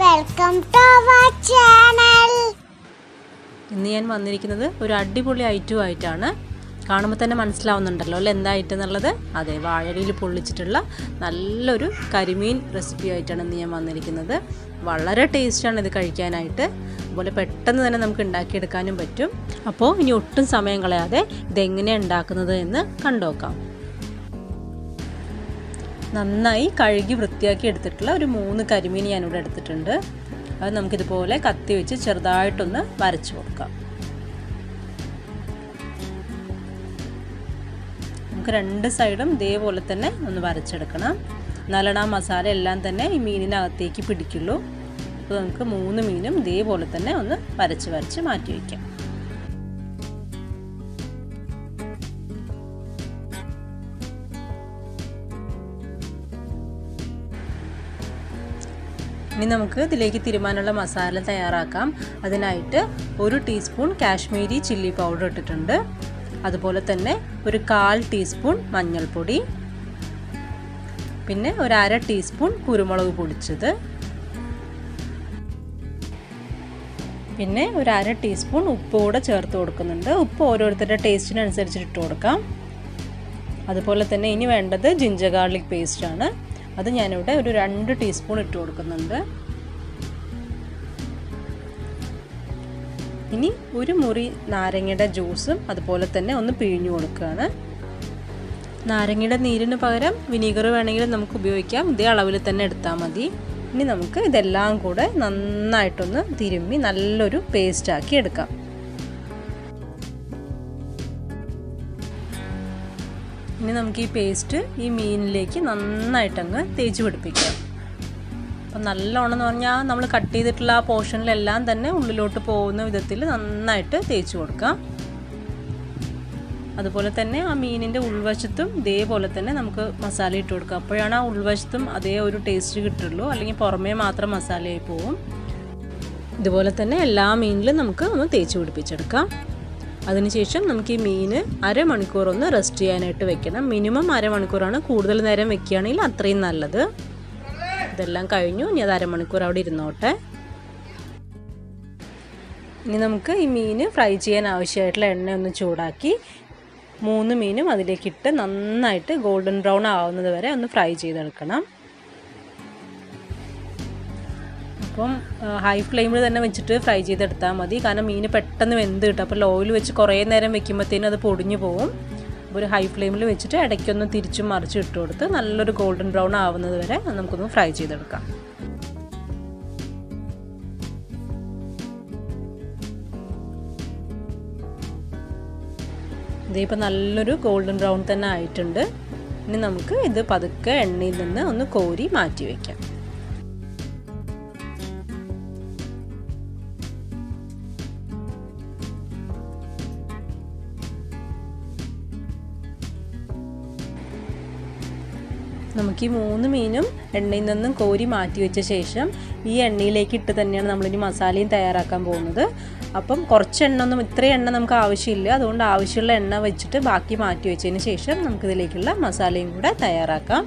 Welcome to our channel ഇന്ന് ഞാൻ വന്നിരിക്കുന്നത് ഒരു അടിപൊളി ഐറ്റം ആയിട്ടാണ്. കാണുമ്പോൾ തന്നെ മനസ്സിലാവുന്നുണ്ടല്ലോ അല്ലേ എന്താ ഐറ്റം എന്നുള്ളത്? അതെ വാഴയിലയിൽ പൊള്ളിച്ചിട്ടുള്ള നല്ലൊരു കരിമീൻ റെസിപ്പി ആയിട്ടാണ് ഇന്ന് ഞാൻ വന്നിരിക്കുന്നത്. വളരെ ടേസ്റ്റാണ് ഇത് കഴിക്കാനായിട്ട്. അതുപോലെ പെട്ടെന്ന് തന്നെ നമുക്ക് ഉണ്ടാക്കിയെടുക്കാനും പറ്റും. അപ്പോൾ ഇനി ഒട്ടും സമയം കളയാതെ ഇതെങ്ങനെയാണ് ഉണ്ടാക്കുന്നത് എന്ന് കണ്ടുനോക്കാം നന്നായി കഴുകി വൃത്തിയാക്കി എടുത്തിട്ടുള്ള ഒരു മൂന്ന് കരിമീൻ ഞാനിവിടെ എടുത്തിട്ടുണ്ട്. അത് നമുക്കിതുപോലെ കത്തി വെച്ച് ചെറുതായിട്ടൊന്ന് വരച്ചു കൊടുക്കാം. നമുക്ക് രണ്ട് സൈഡും ഇതേപോലെ തന്നെ ഒന്ന് വരച്ചെടുക്കണം. എന്നാലാണ് ആ മസാല എല്ലാം തന്നെ ഈ മീനിനകത്തേക്ക് പിടിക്കുള്ളൂ. അപ്പോൾ നമുക്ക് മൂന്ന് മീനും ഇതേപോലെ തന്നെ ഒന്ന് വരച്ച് വരച്ച് മാറ്റി വയ്ക്കാം. ഇനി നമുക്ക് ഇതിലേക്ക് തിരുമാനുള്ള മസാല തയ്യാറാക്കാം. അതിനായിട്ട് ഒരു ടീസ്പൂൺ കാശ്മീരി ചില്ലി പൗഡർ ഇട്ടിട്ടുണ്ട്. അതുപോലെ തന്നെ ഒരു കാൽ ടീസ്പൂൺ മഞ്ഞൾപ്പൊടി. പിന്നെ ഒരു അര ടീസ്പൂൺ കുരുമുളക് പൊടിച്ചത്. പിന്നെ ഒരു അര ടീസ്പൂൺ ഉപ്പ് കൂടെ ചേർത്ത് കൊടുക്കുന്നുണ്ട്. ഉപ്പ് ഓരോരുത്തരുടെ ടേസ്റ്റിനനുസരിച്ചിട്ട് ഇട്ട് കൊടുക്കാം. അതുപോലെ തന്നെ ഇനി വേണ്ടത് ജിഞ്ചർ ഗാർലിക് പേസ്റ്റാണ് അത് ഞാനിവിടെ ഒരു രണ്ട് ടീസ്പൂൺ ഇട്ട് കൊടുക്കുന്നുണ്ട്. ഇനി ഒരു മുറി നാരങ്ങയുടെ ജ്യൂസും അതുപോലെ തന്നെ ഒന്ന് പിഴിഞ്ഞു കൊടുക്കുകയാണ്. നാരങ്ങയുടെ നീരിന് പകരം വിനീഗർ വേണമെങ്കിൽ നമുക്ക് ഉപയോഗിക്കാം. ഇതേ അളവിൽ തന്നെ എടുത്താൽ മതി. ഇനി നമുക്ക് ഇതെല്ലാം കൂടെ നന്നായിട്ടൊന്ന് തിരുമ്മി നല്ലൊരു പേസ്റ്റാക്കി എടുക്കാം. ഇനി നമുക്ക് ഈ പേസ്റ്റ് ഈ മീനിലേക്ക് നന്നായിട്ടങ്ങ് തേച്ച് പിടിപ്പിക്കാം. അപ്പം നല്ലോണം എന്ന് പറഞ്ഞാൽ നമ്മൾ കട്ട് ചെയ്തിട്ടുള്ള ആ പോർഷനിലെല്ലാം തന്നെ ഉള്ളിലോട്ട് പോകുന്ന വിധത്തിൽ നന്നായിട്ട് തേച്ച് കൊടുക്കാം. അതുപോലെ തന്നെ ആ മീനിന്റെ ഉൾവശത്തും ഇതേപോലെ തന്നെ നമുക്ക് മസാല ഇട്ട് കൊടുക്കുക അപ്പോഴാണ് ആ ഉൾവശത്തും അതേ ഒരു ടേസ്റ്റ് കിട്ടുള്ളൂ. അല്ലെങ്കിൽ പുറമേ മാത്രം മസാലയായി പോവും. ഇതുപോലെ തന്നെ എല്ലാ മീനിലും നമുക്ക് ഒന്ന് തേച്ച് പിടിപ്പിച്ചെടുക്കാം. അതിനുശേഷം നമുക്ക് ഈ മീൻ അരമണിക്കൂർ ഒന്ന് റെസ്റ്റ് ചെയ്യാനായിട്ട് വെക്കണം. മിനിമം അരമണിക്കൂറാണ് കൂടുതൽ നേരം വെക്കുകയാണെങ്കിൽ അത്രയും നല്ലത്. ഇതെല്ലാം കഴിഞ്ഞു. ഇനി അത് അരമണിക്കൂർ അവിടെ ഇരുന്നോട്ടെ. ഇനി നമുക്ക് ഈ മീൻ ഫ്രൈ ചെയ്യാൻ ആവശ്യമായിട്ടുള്ള എണ്ണ ഒന്ന് ചൂടാക്കി മൂന്ന് മീനും അതിലേക്കിട്ട് നന്നായിട്ട് ഗോൾഡൻ ബ്രൗൺ ആവുന്നത് വരെ ഒന്ന് ഫ്രൈ ചെയ്തെടുക്കണം. അപ്പം ഹൈ ഫ്ലെയിമിൽ തന്നെ വെച്ചിട്ട് ഫ്രൈ ചെയ്തെടുത്താൽ മതി. കാരണം മീൻ പെട്ടെന്ന് വെന്ത് കിട്ടും. അപ്പോൾ ലോയിൽ വെച്ച് കുറേ നേരം വെക്കുമ്പോഴത്തേനും അത് പൊടിഞ്ഞു പോകും അപ്പോൾ ഒരു ഹൈ ഫ്ലെയിമിൽ വെച്ചിട്ട് ഇടയ്ക്കൊന്ന് തിരിച്ചും മറിച്ച് ഇട്ട് കൊടുത്ത് നല്ലൊരു ഗോൾഡൻ ബ്രൗൺ ആവുന്നത് വരെ നമുക്കൊന്ന് ഫ്രൈ ചെയ്തെടുക്കാം. ഇതിപ്പോൾ നല്ലൊരു ഗോൾഡൻ ബ്രൗൺ തന്നെ ആയിട്ടുണ്ട്. ഇനി നമുക്ക് ഇത് പതുക്കെ എണ്ണയിൽ നിന്ന് ഒന്ന് കോരി മാറ്റി വയ്ക്കാം നമുക്ക് ഈ മൂന്ന് മീനും എണ്ണയിൽ നിന്നും കോരി മാറ്റി വെച്ച ശേഷം ഈ എണ്ണയിലേക്ക് ഇട്ട് തന്നെയാണ് നമ്മളിനി മസാലയും തയ്യാറാക്കാൻ പോകുന്നത്. അപ്പം കുറച്ച് എണ്ണ ഒന്നും ഇത്രയും എണ്ണ നമുക്ക് ആവശ്യമില്ല. അതുകൊണ്ട് ആവശ്യമുള്ള എണ്ണ വെച്ചിട്ട് ബാക്കി മാറ്റി വെച്ചതിന് ശേഷം നമുക്കിതിലേക്കുള്ള മസാലയും കൂടെ തയ്യാറാക്കാം.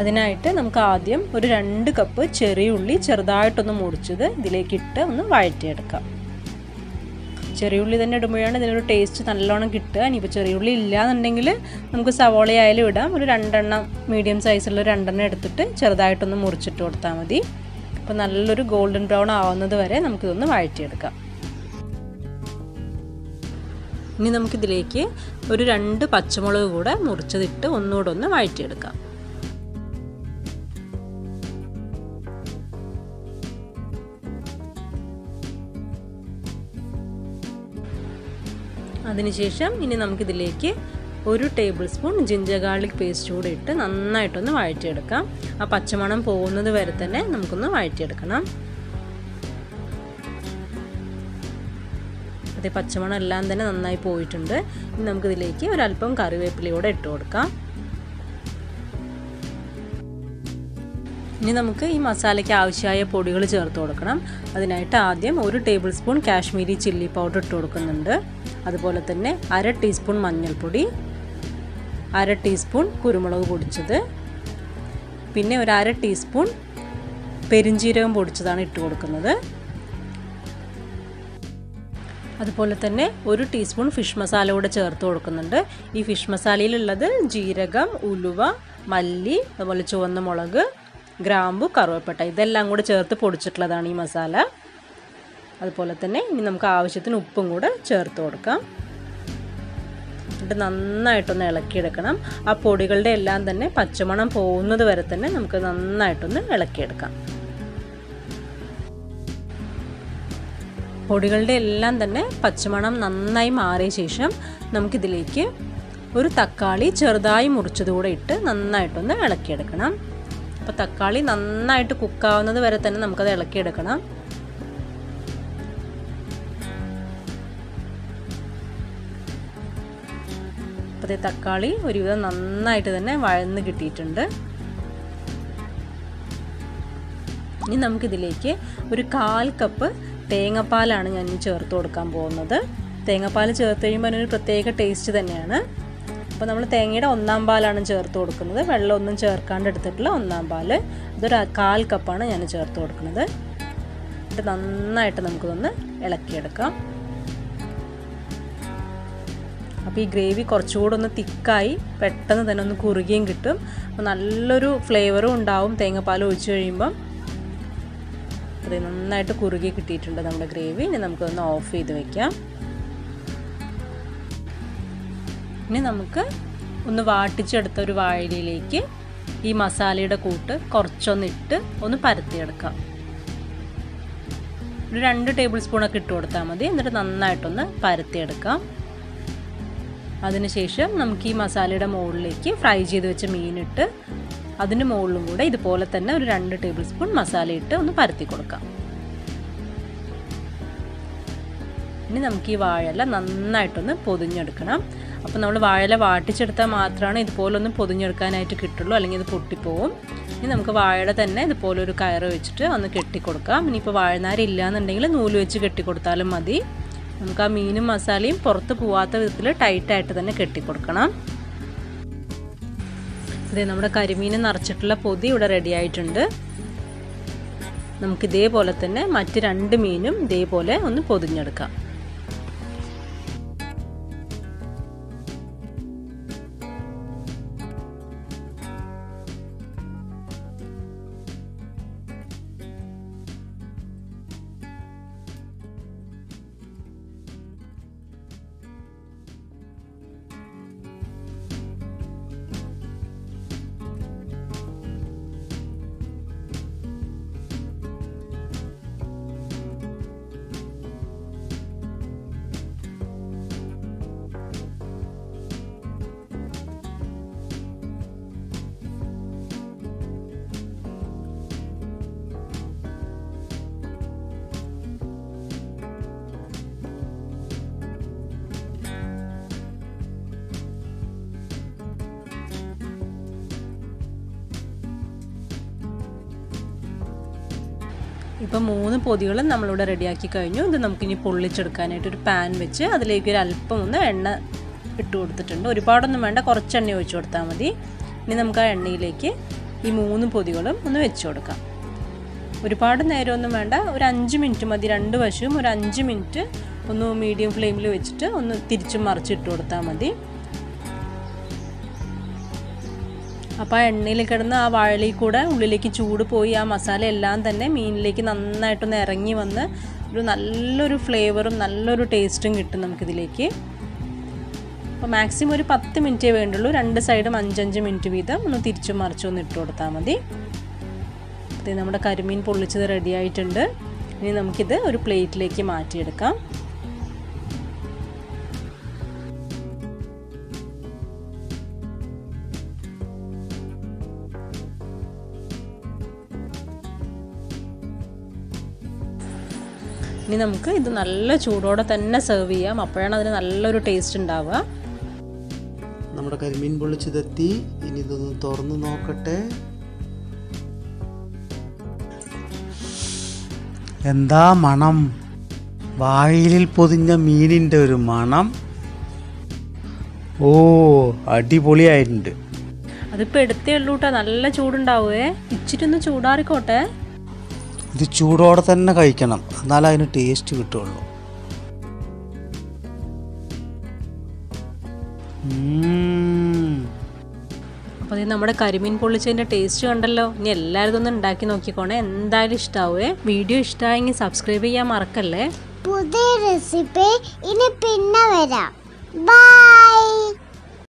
അതിനായിട്ട് നമുക്ക് ആദ്യം ഒരു രണ്ട് കപ്പ് ചെറിയ ഉള്ളി ചെറുതായിട്ടൊന്ന് മുറിച്ചത് ഇതിലേക്കിട്ട് ഒന്ന് വഴറ്റിയെടുക്കാം. ചെറിയ ഉള്ളി തന്നെ ഇടുമ്പോഴാണ് ഇതിനൊരു ടേസ്റ്റ് നല്ലോണം കിട്ടുക. ഇനിയിപ്പോൾ ചെറിയുള്ളി ഇല്ലയെന്നുണ്ടെങ്കിൽ നമുക്ക് സവോളയായാലും ഇടാം. ഒരു രണ്ടെണ്ണം മീഡിയം സൈസുള്ള രണ്ടെണ്ണം എടുത്തിട്ട് ചെറുതായിട്ടൊന്ന് മുറിച്ചിട്ട് കൊടുത്താൽ മതി. അപ്പോൾ നല്ലൊരു ഗോൾഡൻ ബ്രൗൺ ആവുന്നത് വരെ നമുക്കിതൊന്ന് വഴറ്റിയെടുക്കാം. ഇനി നമുക്കിതിലേക്ക് ഒരു രണ്ട് പച്ചമുളക് കൂടെ മുറിച്ചതിട്ട് ഒന്നുകൂടെ ഒന്ന് വഴറ്റിയെടുക്കാം. അതിനുശേഷം ഇനി നമുക്കിതിലേക്ക് ഒരു table spoon ginger garlic paste കൂടെ ഇട്ട് നന്നായിട്ടൊന്ന് വഴറ്റിയെടുക്കാം. ആ പച്ചമണം പോകുന്നത് വരെ തന്നെ നമുക്കൊന്ന് വഴറ്റിയെടുക്കണം. അതെ പച്ചമണം എല്ലാം തന്നെ നന്നായി പോയിട്ടുണ്ട്. ഇനി നമുക്കിതിലേക്ക് ഒരല്പം കറിവേപ്പിലയോടെ ഇട്ട് കൊടുക്കാം. ഇനി നമുക്ക് ഈ മസാലയ്ക്ക് ആവശ്യമായ പൊടികൾ ചേർത്ത് കൊടുക്കണം. അതിനായിട്ട് ആദ്യം ഒരു table spoon Kashmiri chilli powder ഇട്ട് കൊടുക്കുന്നുണ്ട്. അതുപോലെ തന്നെ അര ടീസ്പൂൺ മഞ്ഞൾപ്പൊടി അര ടീസ്പൂൺ കുരുമുളക് പൊടിച്ചത് പിന്നെ ഒരു അര ടീസ്പൂൺ പെരിഞ്ജീരകം പൊടിച്ചതാണ് ഇട്ട് കൊടുക്കുന്നത്. അതുപോലെ തന്നെ ഒരു ടീസ്പൂൺ ഫിഷ് മസാല കൂടെ ചേർത്ത് കൊടുക്കുന്നുണ്ട്. ഈ ഫിഷ് മസാലയിലുള്ളത് ജീരകം ഉലുവ മല്ലി അതുപോലെ ചുവന്ന മുളക് ഗ്രാമ്പു കറുവപ്പട്ട. ഇതെല്ലാം കൂടെ ചേർത്ത് പൊടിച്ചിട്ടുള്ളതാണ് ഈ മസാല. അതുപോലെ തന്നെ ഇനി നമുക്ക് ആവശ്യത്തിന് ഉപ്പും കൂടെ ചേർത്ത് കൊടുക്കാം. എന്നിട്ട് നന്നായിട്ടൊന്ന് ഇളക്കിയെടുക്കണം. ആ പൊടികളുടെ എല്ലാം തന്നെ പച്ചമണം പോകുന്നത് വരെ തന്നെ നമുക്ക് നന്നായിട്ടൊന്ന് ഇളക്കിയെടുക്കാം. പൊടികളുടെ എല്ലാം തന്നെ പച്ചമണം നന്നായി മാറിയ ശേഷം നമുക്കിതിലേക്ക് ഒരു തക്കാളി ചെറുതായി മുറിച്ചതുകൂടെ ഇട്ട് നന്നായിട്ടൊന്ന് ഇളക്കിയെടുക്കണം. അപ്പോൾ തക്കാളി നന്നായിട്ട് കുക്കാവുന്നത് വരെ തന്നെ നമുക്കത് ഇളക്കിയെടുക്കണം. അപ്പോൾ തക്കാളി ഒരുവിധം നന്നായിട്ട് തന്നെ വഴന്ന് കിട്ടിയിട്ടുണ്ട്. ഇനി നമുക്കിതിലേക്ക് ഒരു കാൽ കപ്പ് തേങ്ങാപ്പാലാണ് ഞാൻ ചേർത്ത് കൊടുക്കാൻ പോകുന്നത്. തേങ്ങാപ്പാൽ ചേർത്ത് കഴിയുമ്പോൾ അതിനൊരു പ്രത്യേക ടേസ്റ്റ് തന്നെയാണ്. അപ്പോൾ നമ്മൾ തേങ്ങയുടെ ഒന്നാം പാലാണ് ചേർത്ത് കൊടുക്കുന്നത്. വെള്ളമൊന്നും ചേർക്കാണ്ട് എടുത്തിട്ടുള്ള ഒന്നാം പാൽ ഇതൊരു കാൽ കപ്പാണ് ഞാൻ ചേർത്ത് കൊടുക്കുന്നത്. എന്നിട്ട് നന്നായിട്ട് നമുക്കിതൊന്ന് ഇളക്കിയെടുക്കാം. അപ്പോൾ ഈ ഗ്രേവി കുറച്ചുകൂടെ ഒന്ന് തിക്കായി പെട്ടെന്ന് തന്നെ ഒന്ന് കുറുകിയും കിട്ടും. അപ്പോൾ നല്ലൊരു ഫ്ലേവറും ഉണ്ടാവും തേങ്ങാപ്പാൽ ഒഴിച്ചു കഴിയുമ്പം. അത് നന്നായിട്ട് കുറുകി കിട്ടിയിട്ടുണ്ട് നമ്മുടെ ഗ്രേവി. ഇനി നമുക്കൊന്ന് ഓഫ് ചെയ്ത് വെക്കാം. ഇനി നമുക്ക് ഒന്ന് വാട്ടിച്ചെടുത്ത ഒരു വാഴയിലേക്ക് ഈ മസാലയുടെ കൂട്ട് കുറച്ചൊന്നിട്ട് ഒന്ന് പരത്തിയെടുക്കാം. ഒരു രണ്ട് ടേബിൾ സ്പൂണൊക്കെ ഇട്ട് കൊടുത്താൽ മതി. എന്നിട്ട് നന്നായിട്ടൊന്ന് പരത്തിയെടുക്കാം. അതിനുശേഷം നമുക്ക് ഈ മസാലയുടെ മുകളിലേക്ക് ഫ്രൈ ചെയ്ത് വെച്ച മീനിട്ട് അതിന് മുകളിലും കൂടെ ഇതുപോലെ തന്നെ ഒരു രണ്ട് ടേബിൾ സ്പൂൺ മസാല ഇട്ട് ഒന്ന് പരത്തി കൊടുക്കാം. ഇനി നമുക്ക് ഈ വാഴല നന്നായിട്ടൊന്ന് പൊതിഞ്ഞെടുക്കണം. അപ്പോൾ നമ്മൾ വാഴല വാട്ടിച്ചെടുത്താൽ മാത്രമാണ് ഇതുപോലെ ഒന്ന് പൊതിഞ്ഞെടുക്കാനായിട്ട് കിട്ടുള്ളൂ അല്ലെങ്കിൽ ഇത് പൊട്ടിപ്പോവും. ഇനി നമുക്ക് വാഴയുടെ തന്നെ ഇതുപോലെ ഒരു കയറ് വെച്ചിട്ട് ഒന്ന് കെട്ടിക്കൊടുക്കാം. ഇനിയിപ്പോൾ വാഴനാര ഇല്ലയെന്നുണ്ടെങ്കിൽ നൂൽ വെച്ച് കെട്ടിക്കൊടുത്താലും മതി. നമുക്ക് ആ മീനും മസാലയും പുറത്ത് പോവാത്ത വിധത്തിൽ ടൈറ്റായിട്ട് തന്നെ കെട്ടിക്കൊടുക്കണം. ഇതേ നമ്മുടെ കരിമീൻ നിറച്ചിട്ടുള്ള പൊതി ഇവിടെ റെഡി ആയിട്ടുണ്ട്. നമുക്ക് ഇതേപോലെ തന്നെ മറ്റ് രണ്ട് മീനും ഇതേപോലെ ഒന്ന് പൊതിഞ്ഞെടുക്കാം. ഇപ്പം മൂന്ന് പൊതികളും നമ്മളിവിടെ റെഡിയാക്കി കഴിഞ്ഞു. ഇത് നമുക്കിനി പൊള്ളിച്ചെടുക്കാനായിട്ട് ഒരു പാൻ വെച്ച് അതിലേക്ക് ഒരു അല്പം ഒന്ന് എണ്ണ ഇട്ട് കൊടുത്തിട്ടുണ്ട്. ഒരുപാടൊന്നും വേണ്ട കുറച്ച് എണ്ണ ഒഴിച്ചു കൊടുത്താൽ മതി. ഇനി നമുക്ക് ആ എണ്ണയിലേക്ക് ഈ മൂന്ന് പൊതികളും ഒന്ന് വെച്ച് കൊടുക്കാം. ഒരുപാട് നേരമൊന്നും വേണ്ട ഒരു അഞ്ച് മിനിറ്റ് മതി. രണ്ട് വശവും ഒരു അഞ്ച് മിനിറ്റ് ഒന്ന് മീഡിയം ഫ്ലെയിമിൽ വെച്ചിട്ട് ഒന്ന് തിരിച്ചും മറിച്ചിട്ട് കൊടുത്താൽ മതി. അപ്പോൾ ആ എണ്ണയിൽ കിടന്ന് ആ വാഴയിൽ കൂടെ ഉള്ളിലേക്ക് ചൂട് പോയി ആ മസാല എല്ലാം തന്നെ മീനിലേക്ക് നന്നായിട്ടൊന്ന് ഇറങ്ങി വന്ന് ഒരു നല്ലൊരു ഫ്ലേവറും നല്ലൊരു ടേസ്റ്റും കിട്ടും നമുക്കിതിലേക്ക്. അപ്പോൾ മാക്സിമം ഒരു പത്ത് മിനിറ്റേ വേണ്ടുള്ളൂ. രണ്ട് സൈഡും അഞ്ചഞ്ച് മിനിറ്റ് വീതം ഒന്ന് തിരിച്ചു മറിച്ചു ഒന്ന് ഇട്ട് കൊടുത്താൽ മതി. ഇത് നമ്മുടെ കരിമീൻ പൊള്ളിച്ചത് റെഡി ആയിട്ടുണ്ട്. ഇനി നമുക്കിത് ഒരു പ്ലേറ്റിലേക്ക് മാറ്റിയെടുക്കാം. ഇനി നമുക്ക് ഇത് നല്ല ചൂടോടെ തന്നെ സെർവ് ചെയ്യാം. അപ്പോഴാണ് അതിന് നല്ലൊരു ടേസ്റ്റ് ഉണ്ടാവുക. നമ്മുടെ കരിമീൻ പൊള്ളിച്ചതെത്തി. ഇനി ഇതൊന്ന് തുറന്ന് നോക്കട്ടെ. എന്താ മണം? വായിലിൽ പൊതിഞ്ഞ മീനിന്റെ ഒരു മണം. ഓ അടിപൊളിയായിട്ടുണ്ട്. അതിപ്പോൾ എടുത്തേ ഉള്ളൂട്ടാ. നല്ല ചൂടുണ്ടാവുമേ ഇച്ചിരി ഒന്ന് ചൂടാറിക്കോട്ടെ. ഇത് ചൂടോടെ തന്നെ കഴിക്കണം. എന്നാലേ അതിന് ടേസ്റ്റ് കിട്ടുള്ളൂ. അപ്പൊ അപ്പോൾ ഇത് നമ്മുടെ കരിമീൻ പൊള്ളിച്ചതിന്റെ ടേസ്റ്റ് കണ്ടല്ലോ. ഇനി എല്ലാവരും ഒന്ന് ഉണ്ടാക്കി നോക്കിക്കോണേ. എന്തായാലും ഇഷ്ടാവേ. വീഡിയോ ഇഷ്ടമായെങ്കിൽ സബ്സ്ക്രൈബ് ചെയ്യാൻ മറക്കല്ലേ. പുതിയ റെസിപ്പി ഇനി പിന്നെ വരാം. ബൈ